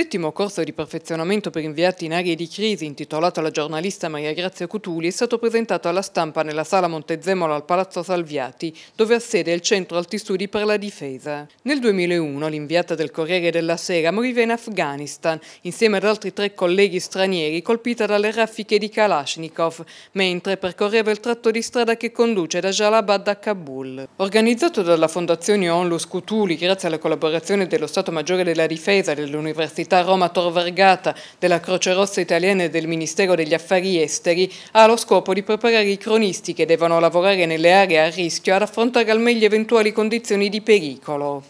settimo corso di perfezionamento per inviati in aree di crisi, intitolato alla giornalista Maria Grazia Cutuli, è stato presentato alla stampa nella sala Montezemolo al Palazzo Salviati, dove ha sede il Centro Alti Studi per la Difesa. Nel 2001 l'inviata del Corriere della Sera moriva in Afghanistan, insieme ad altri tre colleghi stranieri, colpita dalle raffiche di Kalashnikov, mentre percorreva il tratto di strada che conduce da Jalabad a Kabul. Organizzato dalla Fondazione Onlus Cutuli, grazie alla collaborazione dello Stato Maggiore della Difesa dell'Università Università Roma Tor Vergata, della Croce Rossa Italiana e del Ministero degli Affari Esteri, ha lo scopo di preparare i cronisti che devono lavorare nelle aree a rischio ad affrontare al meglio eventuali condizioni di pericolo.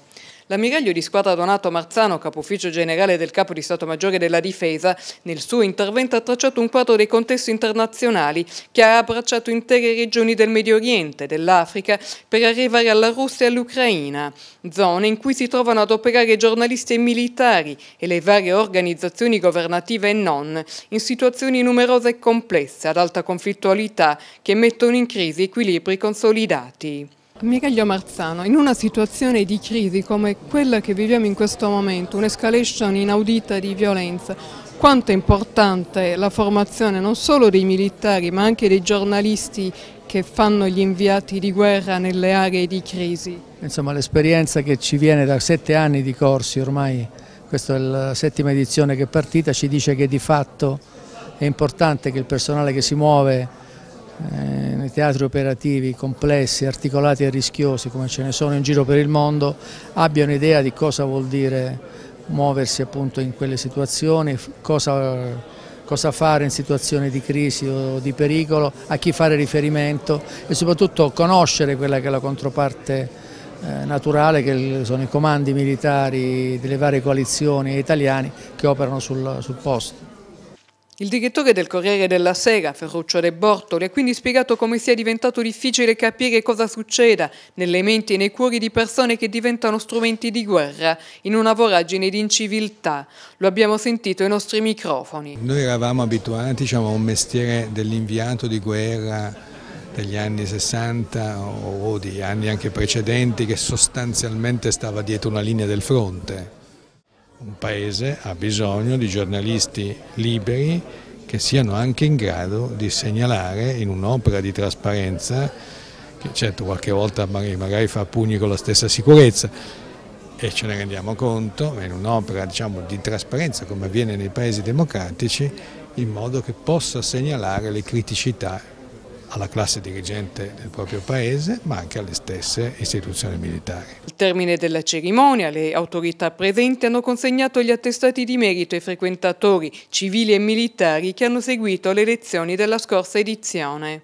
L'ammiraglio di squadra Donato Marzano, capo ufficio generale del Capo di Stato Maggiore della Difesa, nel suo intervento ha tracciato un quadro dei contesti internazionali che ha abbracciato intere regioni del Medio Oriente, dell'Africa, per arrivare alla Russia e all'Ucraina, zone in cui si trovano ad operare giornalisti e militari e le varie organizzazioni governative e non, in situazioni numerose e complesse, ad alta conflittualità, che mettono in crisi equilibri consolidati. Miraglio Marzano, in una situazione di crisi come quella che viviamo in questo momento, un'escalation inaudita di violenza, quanto è importante la formazione non solo dei militari ma anche dei giornalisti che fanno gli inviati di guerra nelle aree di crisi? Insomma l'esperienza che ci viene da sette anni di corsi, ormai questa è la settima edizione che è partita, ci dice che di fatto è importante che il personale che si muove eh, teatri operativi complessi, articolati e rischiosi come ce ne sono in giro per il mondo abbiano idea di cosa vuol dire muoversi appunto in quelle situazioni, cosa, cosa fare in situazioni di crisi o di pericolo, a chi fare riferimento e soprattutto conoscere quella che è la controparte eh, naturale che sono i comandi militari delle varie coalizioni italiani che operano sul, sul posto. Il direttore del Corriere della Sera, Ferruccio De Bortoli, ha quindi spiegato come sia diventato difficile capire cosa succeda nelle menti e nei cuori di persone che diventano strumenti di guerra in una voragine di inciviltà. Lo abbiamo sentito ai nostri microfoni. Noi eravamo abituati diciamo, a un mestiere dell'inviato di guerra degli anni 60 o di anni anche precedenti che sostanzialmente stava dietro una linea del fronte un paese ha bisogno di giornalisti liberi che siano anche in grado di segnalare in un'opera di trasparenza, che certo qualche volta magari fa pugni con la stessa sicurezza, e ce ne rendiamo conto, in un'opera diciamo, di trasparenza come avviene nei paesi democratici, in modo che possa segnalare le criticità alla classe dirigente del proprio paese ma anche alle stesse istituzioni militari. Al termine della cerimonia le autorità presenti hanno consegnato gli attestati di merito ai frequentatori civili e militari che hanno seguito le lezioni della scorsa edizione.